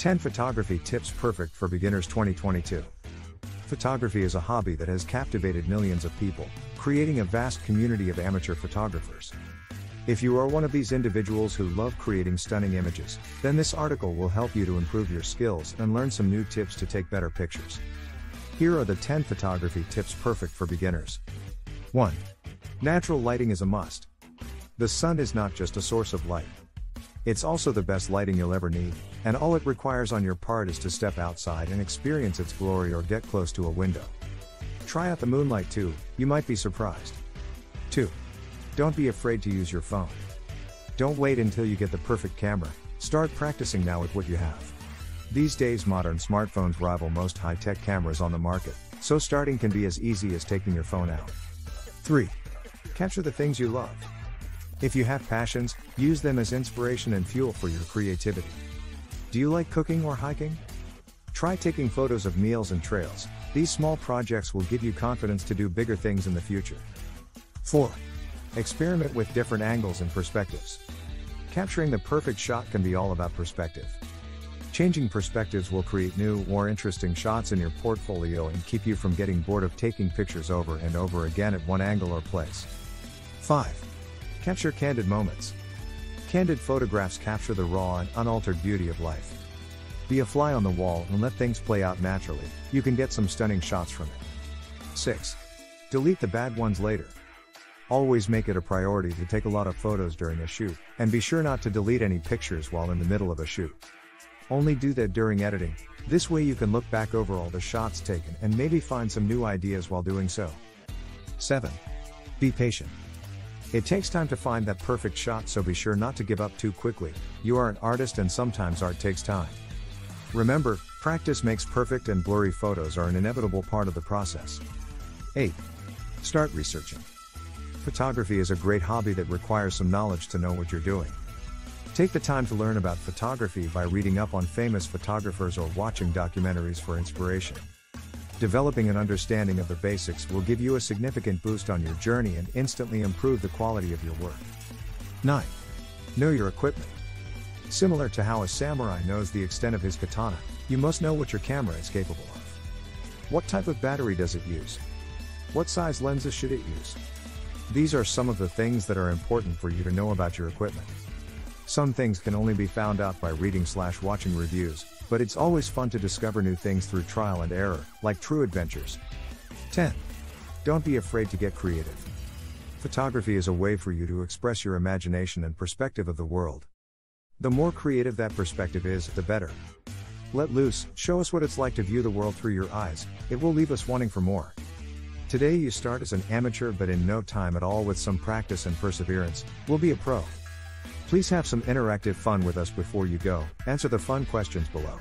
10 Photography Tips Perfect for Beginners 2022. Photography is a hobby that has captivated millions of people, creating a vast community of amateur photographers. If you are one of these individuals who love creating stunning images, then this article will help you to improve your skills and learn some new tips to take better pictures. Here are the 10 photography tips perfect for beginners. 1. Natural lighting is a must. The sun is not just a source of light. It's also the best lighting you'll ever need, and all it requires on your part is to step outside and experience its glory or get close to a window. Try out the moonlight too, you might be surprised. 2. Don't be afraid to use your phone. Don't wait until you get the perfect camera, start practicing now with what you have. These days, modern smartphones rival most high tech cameras on the market, so starting can be as easy as taking your phone out. 3. Capture the things you love. If you have passions, use them as inspiration and fuel for your creativity. Do you like cooking or hiking? Try taking photos of meals and trails. These small projects will give you confidence to do bigger things in the future. 4. Experiment with different angles and perspectives. Capturing the perfect shot can be all about perspective. Changing perspectives will create new, more interesting shots in your portfolio and keep you from getting bored of taking pictures over and over again at one angle or place. 5. Capture candid moments. Candid photographs capture the raw and unaltered beauty of life. Be a fly on the wall and let things play out naturally, you can get some stunning shots from it. 6. Delete the bad ones later. Always make it a priority to take a lot of photos during a shoot, and be sure not to delete any pictures while in the middle of a shoot. Only do that during editing, this way you can look back over all the shots taken and maybe find some new ideas while doing so. 7. Be patient. It takes time to find that perfect shot, so be sure not to give up too quickly. You are an artist, and sometimes art takes time. Remember, practice makes perfect, and blurry photos are an inevitable part of the process. 8. Start researching. Photography is a great hobby that requires some knowledge to know what you're doing. Take the time to learn about photography by reading up on famous photographers or watching documentaries for inspiration. Developing an understanding of the basics will give you a significant boost on your journey and instantly improve the quality of your work. 9. Know your equipment. Similar to how a samurai knows the extent of his katana, you must know what your camera is capable of. What type of battery does it use? What size lenses should it use? These are some of the things that are important for you to know about your equipment. Some things can only be found out by reading slash watching reviews, but it's always fun to discover new things through trial and error, like true adventures. 10. Don't be afraid to get creative. Photography is a way for you to express your imagination and perspective of the world. The more creative that perspective is, the better. Let loose, show us what it's like to view the world through your eyes, it will leave us wanting for more. Today you start as an amateur, but in no time at all with some practice and perseverance, we'll be a pro. Please have some interactive fun with us before you go, answer the fun questions below.